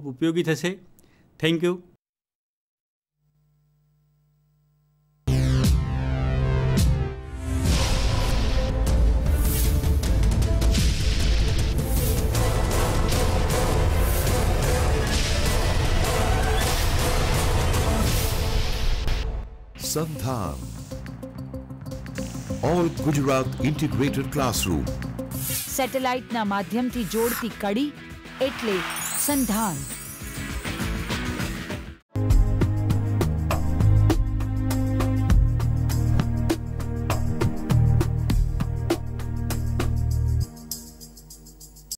ઉપયોગી થશે thank you Sandhan. All Gujarat Integrated Classroom. સેટેલાઇટના માધ્યમથી જોડતી કડી એટલે संधान